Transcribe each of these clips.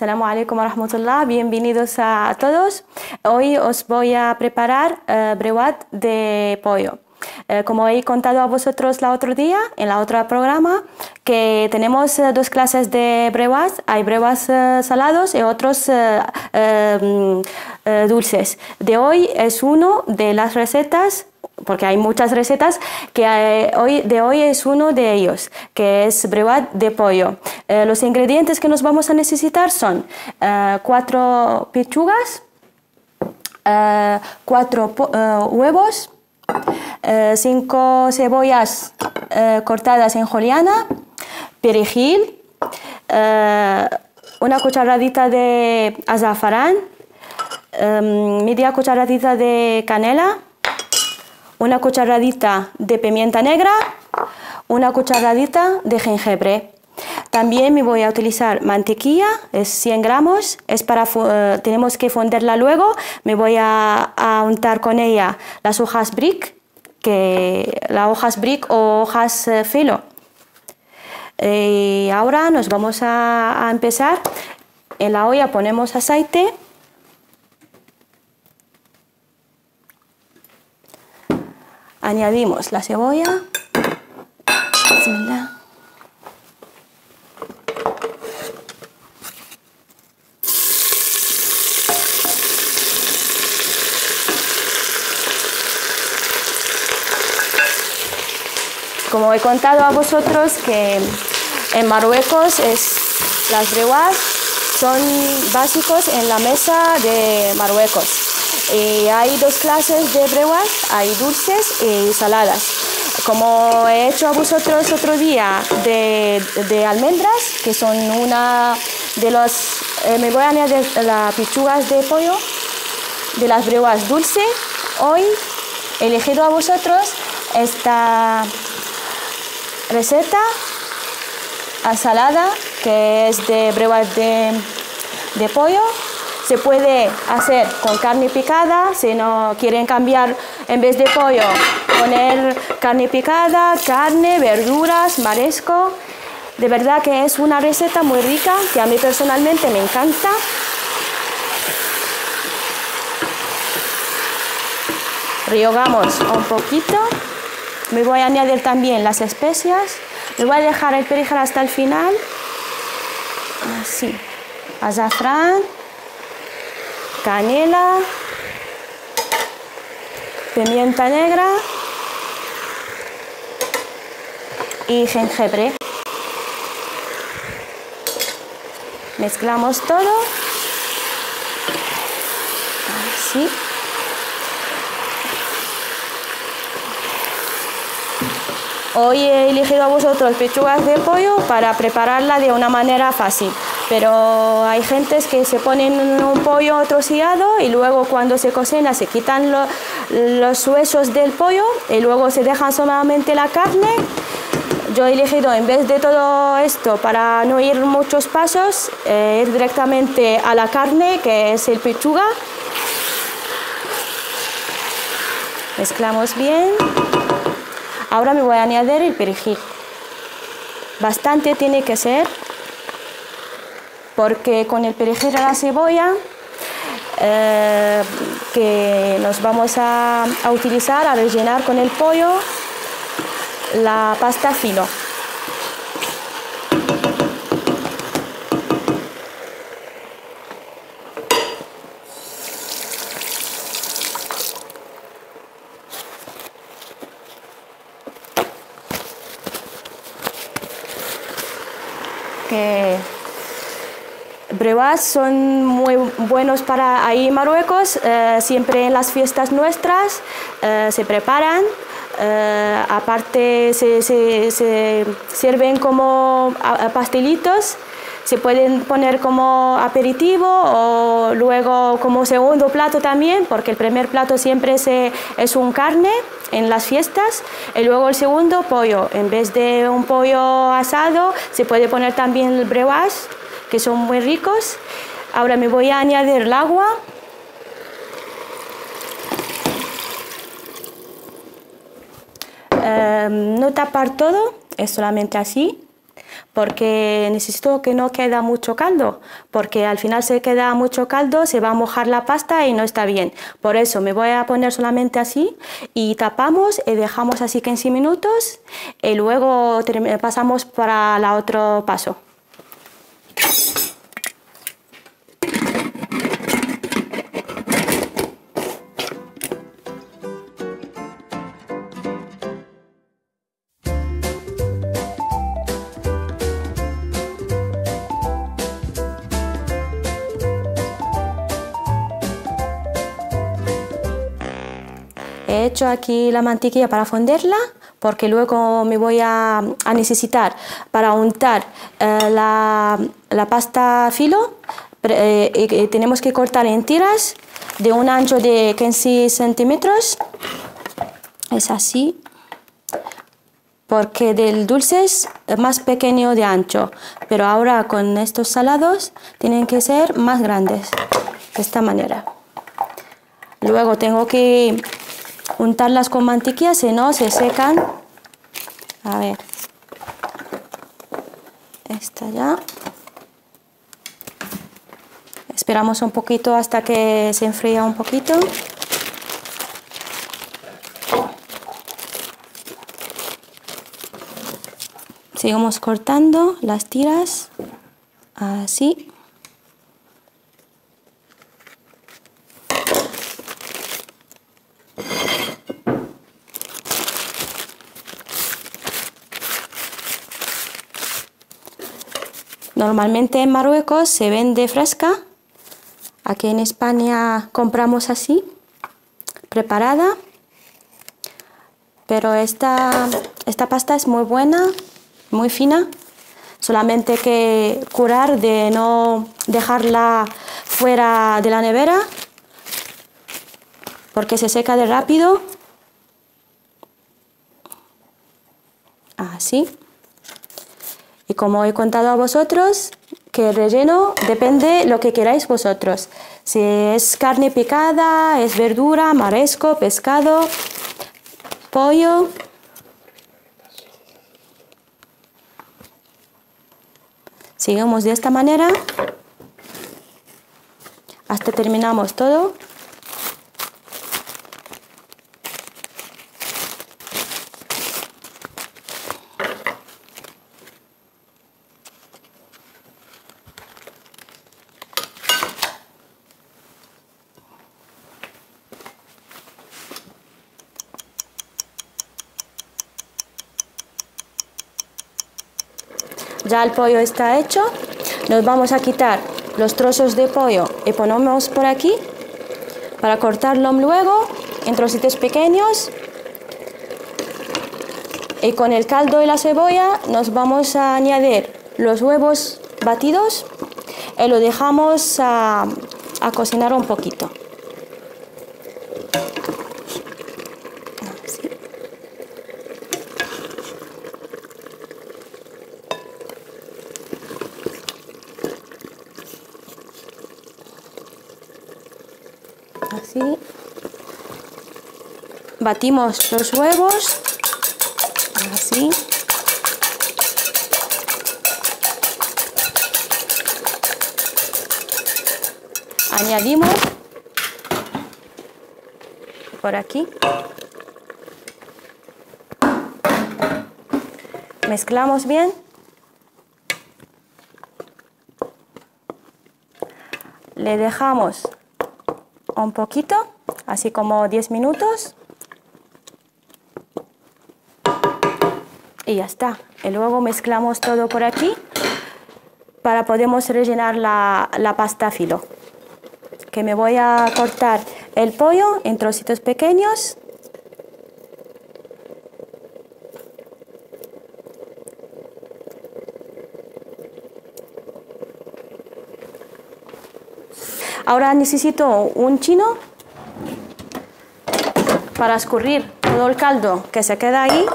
Assalamu alaikum wa rahmatullah, bienvenidos a todos. Hoy os voy a preparar uh, de pollo. Uh, como he contado a vosotros la otro día, en la otra programa, que tenemos uh, dos clases de brewats. Hay brewats salados y otros um, dulces. De hoy es uno de las recetas porque hay muchas recetas, que eh, hoy, de hoy es uno de ellos, que es brevat de pollo. Eh, los ingredientes que nos vamos a necesitar son eh, cuatro pechugas, cuatro huevos, cinco cebollas cortadas en juliana, perejil, una cucharadita de azafrán, media cucharadita de canela, una cucharadita de pimienta negra, una cucharadita de jengibre. También me voy a utilizar mantequilla, es 100 gramos, es para, eh, tenemos que fundirla luego. Me voy a, untar con ella las hojas brick, que, las hojas brick o hojas eh, filo. Y ahora nos vamos a empezar. En la olla ponemos aceite. Añadimos la cebolla. Como he contado a vosotros que en Marruecos es, las breguas son básicos en la mesa de Marruecos. Y hay dos clases de breguas, hay dulces y saladas. Como he hecho a vosotros otro día de, de almendras, que son una de los... Eh, me voy a añadir las pichugas de pollo de las breguas dulce. Hoy he elegido a vosotros esta receta salada que es de breguas de, de pollo se puede hacer con carne picada, si no quieren cambiar en vez de pollo, poner carne picada, carne, verduras, marisco. De verdad que es una receta muy rica que a mí personalmente me encanta. Rehogamos un poquito. Me voy a añadir también las especias. Me voy a dejar el perejil hasta el final. Así. Azafrán canela, pimienta negra y jengibre. Mezclamos todo. Así. Hoy he elegido a vosotros pechugas de pollo para prepararla de una manera fácil pero hay gentes que se ponen un pollo troceado y luego cuando se cocina se quitan los huesos del pollo y luego se deja solamente la carne. Yo he elegido en vez de todo esto para no ir muchos pasos, eh, ir directamente a la carne que es el pechuga. Mezclamos bien. Ahora me voy a añadir el perejil. Bastante tiene que ser porque con el perejil y la cebolla eh, que nos vamos a, a, utilizar a rellenar con el pollo la pasta fino. Son muy buenos para ahí Marruecos, eh, siempre en las fiestas nuestras eh, se preparan, eh, aparte se, se, sirven como pastelitos, se pueden poner como aperitivo o luego como segundo plato también, porque el primer plato siempre es un carne en las fiestas y luego el segundo pollo. En vez de un pollo asado se puede poner también el que son muy ricos. Ahora me voy a añadir el agua. Em, no tapar todo, es solamente así. porque necesito que no quede mucho caldo, porque al final se queda mucho caldo, se va a mojar la pasta y no está bien. Por eso me voy a poner solamente así y tapamos y dejamos así 15 minutos y luego pasamos para el otro paso. Aquí la mantequilla para fundirla porque luego me voy a, necesitar para untar eh, la, pasta filo. Eh, tenemos que cortar en tiras de un ancho de 15 centímetros. Es así. Porque del dulce es más pequeño de ancho, pero ahora con estos salados tienen que ser más grandes, de esta manera. Luego tengo que untarlas con mantequilla, si no se secan. A ver. Esta ya. Esperamos un poquito hasta que se enfría un poquito. Seguimos cortando las tiras así. Normalmente en Marruecos se vende fresca. Aquí en España compramos así, preparada. Pero esta, esta pasta es muy buena, muy fina. Solamente que curar de no dejarla fuera de la nevera porque se seca de rápido. Así. Y como he contado a vosotros, que el relleno depende lo que queráis vosotros. Si es carne picada, es verdura, maresco, pescado, pollo. Sigamos de esta manera hasta terminamos todo. Ya el pollo está hecho. Nos vamos a quitar los trozos de pollo y ponemos por aquí para cortarlo luego en trocitos pequeños. Y con el caldo y la cebolla nos vamos a añadir los huevos batidos y lo dejamos a, a cocinar un poquito. así batimos los huevos. Así. Añadimos por aquí. Mezclamos bien. Le dejamos un poquito, así como 10 minutos. Y ya está. Y luego mezclamos todo por aquí para podemos rellenar la, la pasta filo. Que me voy a cortar el pollo en trocitos pequeños. Ahora necesito un chino para escurrir todo el caldo que se queda ahí.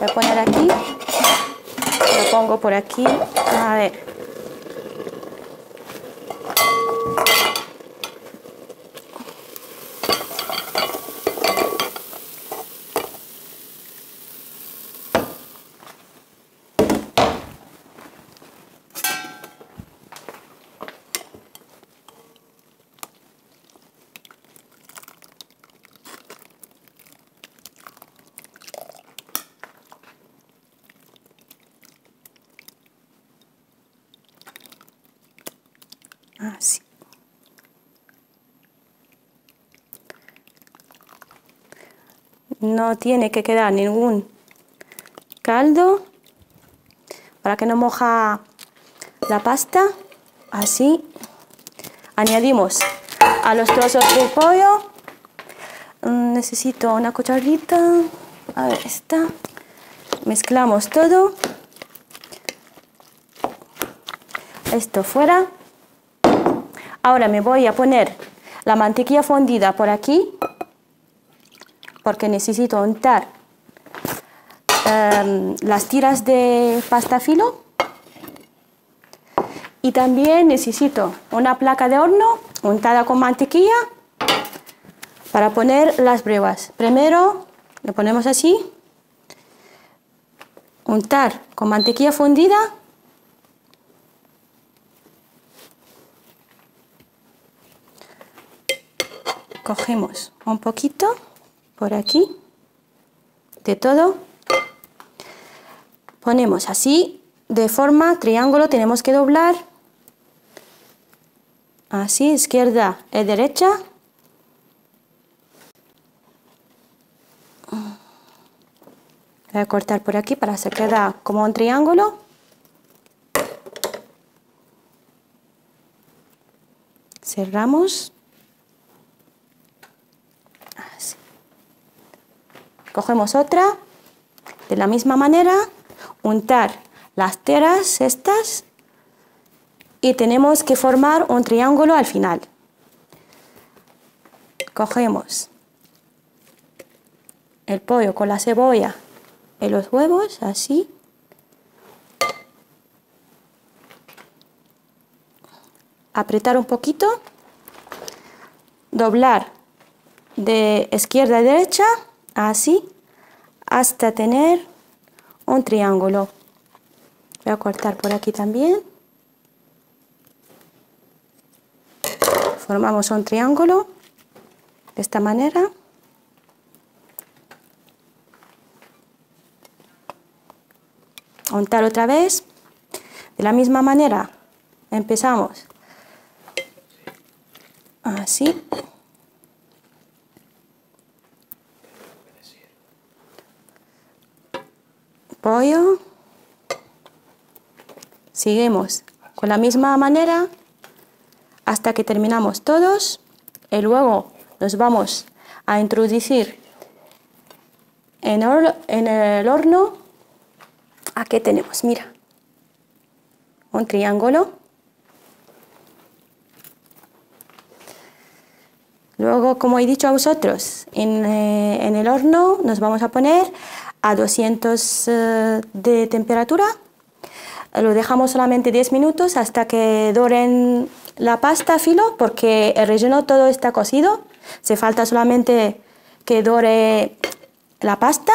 Voy a poner aquí. Lo pongo por aquí. A ver. No tiene que quedar ningún caldo para que no moja la pasta. Así. Añadimos a los trozos de pollo. Mm, necesito una cucharita. A ver, esta. Mezclamos todo. Esto fuera. Ahora me voy a poner la mantequilla fundida por aquí porque necesito untar em, las tiras de pasta filo y también necesito una placa de horno untada con mantequilla para poner las brevas. Primero le ponemos así, untar con mantequilla fundida cogemos un poquito por aquí de todo. Ponemos así de forma triángulo tenemos que doblar. Así izquierda y derecha. Voy a cortar por aquí para que se queda como un triángulo. Cerramos Cogemos otra, de la misma manera, untar las teras estas y tenemos que formar un triángulo al final. Cogemos el pollo con la cebolla y los huevos, así. Apretar un poquito, doblar de izquierda a derecha así hasta tener un triángulo. Voy a cortar por aquí también. Formamos un triángulo de esta manera. Untar otra vez. De la misma manera empezamos así. Pollo. Seguimos con la misma manera hasta que terminamos todos y luego nos vamos a introducir en, en el horno. Aquí tenemos, mira, un triángulo. Luego, como he dicho a vosotros, en, eh, en el horno nos vamos a poner a 200 eh, de temperatura. Lo dejamos solamente 10 minutos hasta que doren la pasta filo porque el relleno todo está cocido. Se falta solamente que dore la pasta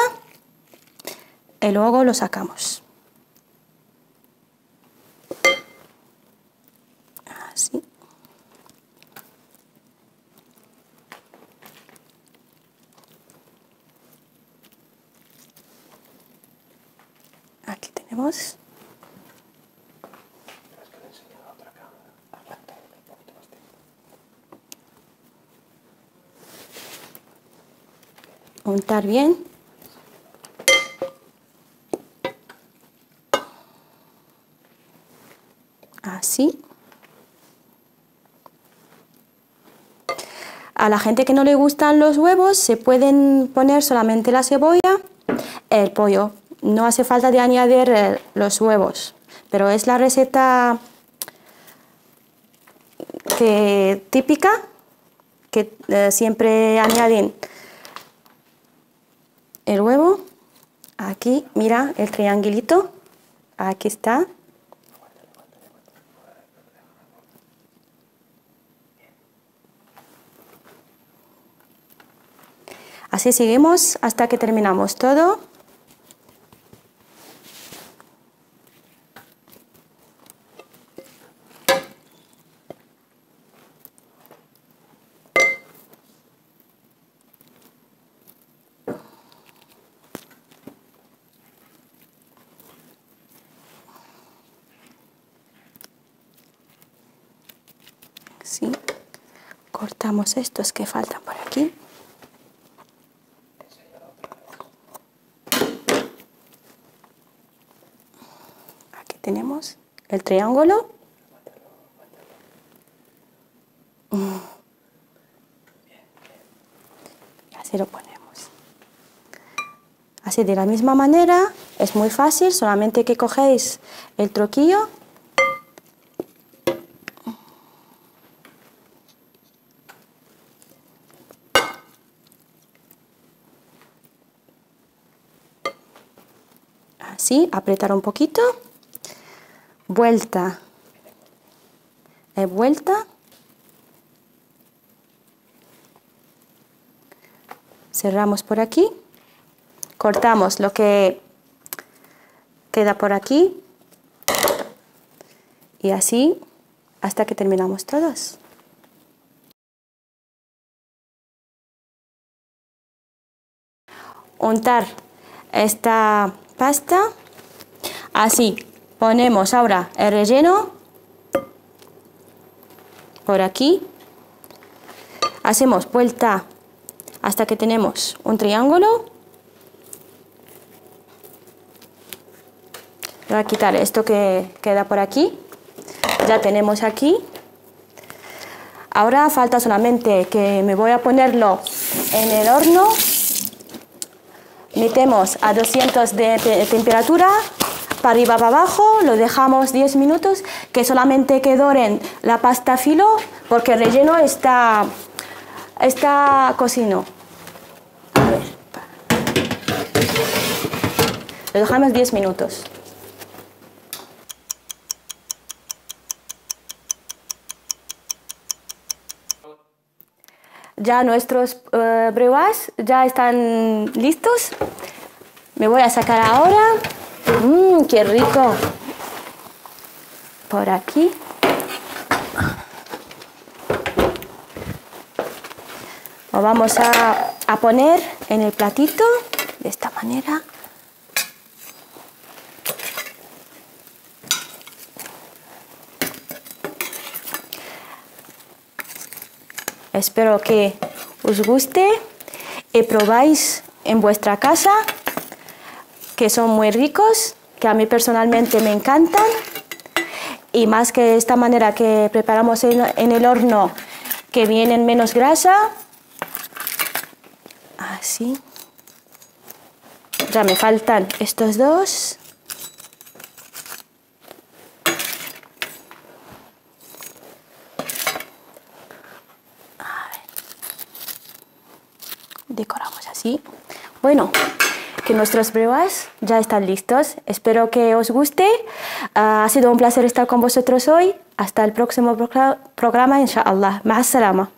y luego lo sacamos. Así. Untar bien. Así. A la gente que no le gustan los huevos se pueden poner solamente la cebolla, el pollo, no hace falta de añadir eh, los huevos, pero es la receta que, típica que eh, siempre añaden el huevo. Aquí, mira el triangulito. Aquí está. Así seguimos hasta que terminamos todo. Cortamos estos que faltan por aquí. Aquí tenemos el triángulo. Así lo ponemos. Así de la misma manera, es muy fácil, solamente que cogéis el troquillo así, apretar un poquito, vuelta, eh, vuelta, cerramos por aquí, cortamos lo que queda por aquí. Y así hasta que terminamos todos. Untar esta pasta. Así, ponemos ahora el relleno por aquí. Hacemos vuelta hasta que tenemos un triángulo. Voy a quitar esto que queda por aquí. Ya tenemos aquí. Ahora falta solamente que me voy a ponerlo en el horno metemos a 200 de, temperatura para arriba para abajo, lo dejamos 10 minutos, que solamente que doren la pasta filo, porque el relleno está, está cocino. A ver. Lo dejamos 10 minutos. Ya nuestros uh, ya están listos. Me voy a sacar ahora. Mmm, qué rico. Por aquí. Lo vamos a, a poner en el platito de esta manera. Espero que os guste y probáis en vuestra casa, que son muy ricos, que a mí personalmente me encantan. Y más que esta manera que preparamos en, en el horno, que vienen menos grasa. Así. Ya me faltan estos dos. Decoramos así. Bueno, que nuestros brevas ya están listos. Espero que os guste. ha sido un placer estar con vosotros hoy. Hasta el próximo programa, inshallah. Salama.